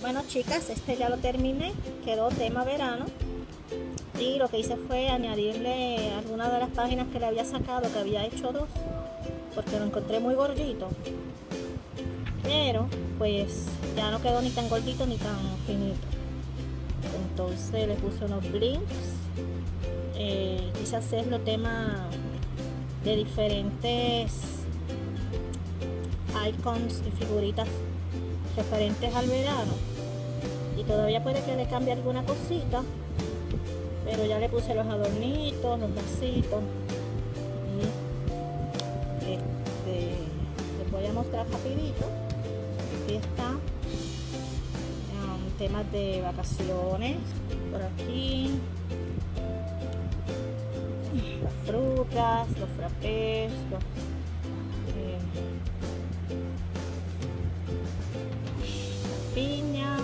Bueno chicas, este ya lo terminé, quedó tema verano y lo que hice fue añadirle algunas de las páginas que le había sacado, que había hecho dos, porque lo encontré muy gordito. Pero pues ya no quedó ni tan gordito ni tan finito. Entonces le puse unos blinks. Eh, quise hacerlo tema de diferentes icons y figuritas referentes al verano y todavía puede que le cambie alguna cosita pero ya le puse los adornitos los vasitos este, les voy a mostrar rapidito aquí está um, temas de vacaciones por aquí las frutas los frappés los piñas,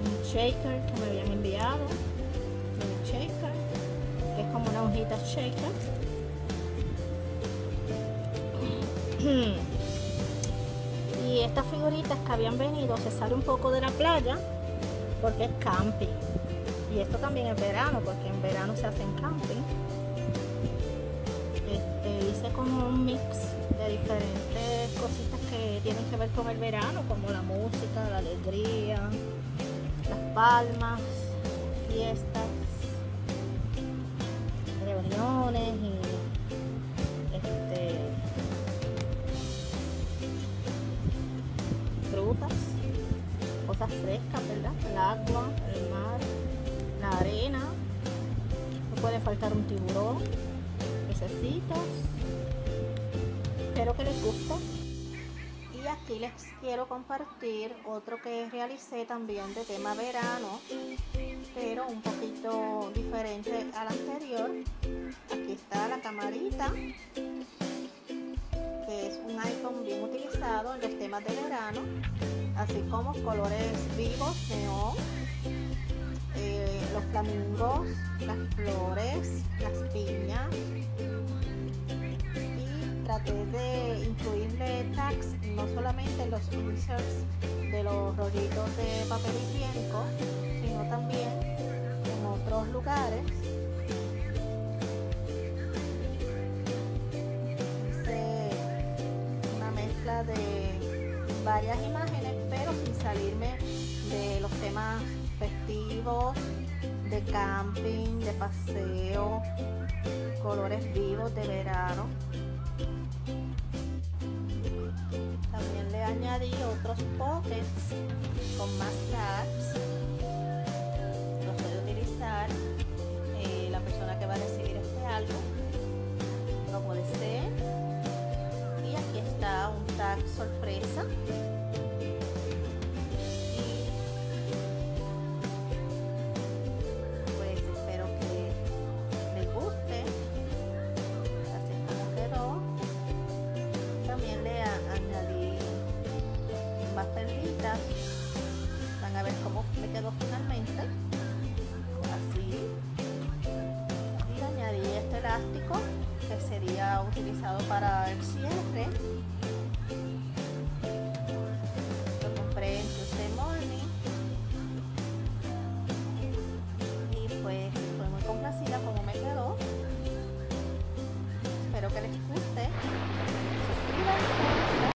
un shaker que me habían enviado, un shaker, que es como una hojita shaker. Y estas figuritas que habían venido se sale un poco de la playa porque es camping. Y esto también es verano, porque en verano se hacen camping. Este, hice como un mix de diferentes cositas ver con el verano, como la música, la alegría, las palmas, fiestas, reuniones y este, frutas, cosas frescas, ¿verdad? El agua, el mar, la arena, no puede faltar un tiburón, necesitas espero que les guste aquí les quiero compartir otro que realicé también de tema verano pero un poquito diferente al anterior. Aquí está la camarita que es un icon bien utilizado en los temas de verano así como colores vivos neón eh, los flamingos las flores las piñas traté de incluirle tags no solamente en los inserts de los rollitos de papel higiénico, sino también en otros lugares. Hice una mezcla de varias imágenes, pero sin salirme de los temas festivos, de camping, de paseo, colores vivos de verano. Otros pockets con más tags. Los puede utilizar. Eh, la persona que va a recibir este álbum como desee y aquí está un tag sorpresa van a ver cómo me quedó finalmente. Así. Y añadí este elástico que sería utilizado para el cierre